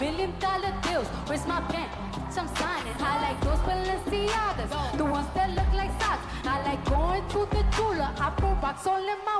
Million dollar deals, where's my pen? I'm signing. I like those Balenciagas, the ones that look like socks. I like going to the jeweler. I put rocks all in my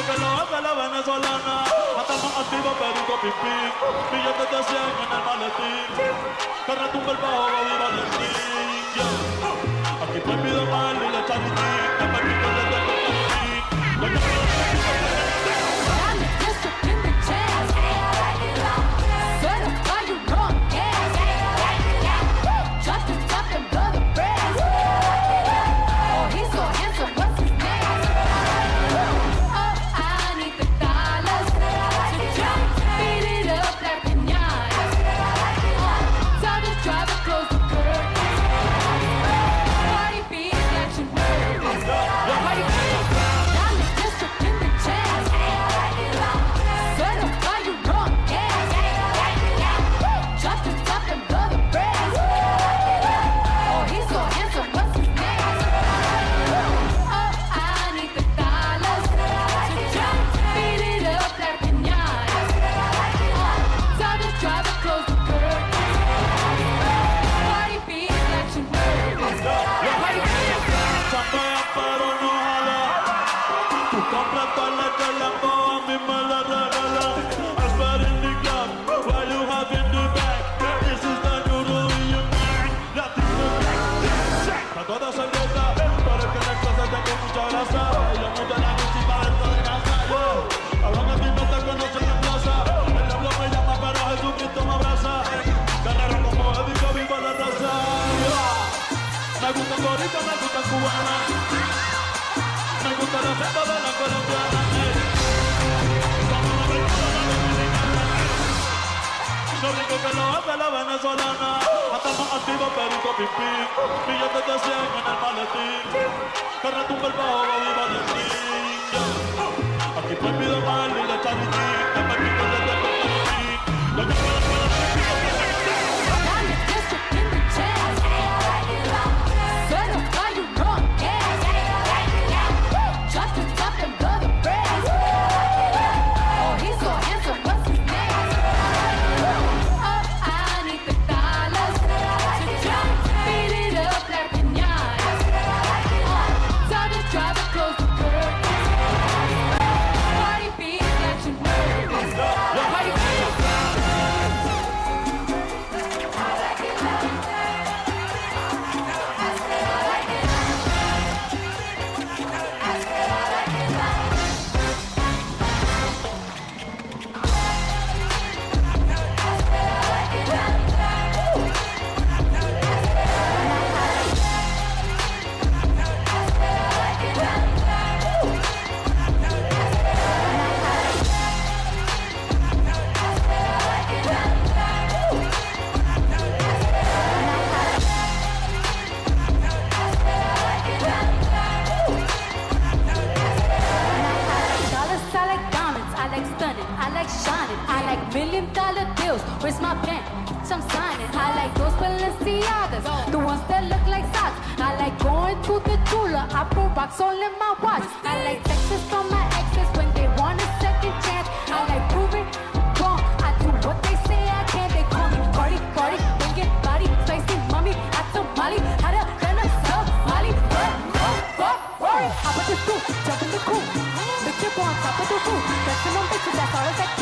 lo que lo hace la venezolana. Hasta más activo peruco pipí. Billetes de 100 en el maletín. Que retumba el bajo, Bobby Valentín. Yeah. Aquí prohibido mal y la charité. tout le activo, perico, pipí. Billetes de 100 en el maletín. Que retumba el bajo, de ti. Aquí pues prohibido mal y la. diamonds, the ones that look like socks. I like going to the jeweler, I put rocks all in my watch. I like texts from my exes when they want a second chance. I like proving wrong, I do what they say I can. They call me party, party, bring it body, spicy mommy, I told Molly how to a sub, Molly. Worry, I put the suit, jump in the coop, lick you on top of the roof, Dressing some bitches, that's all that's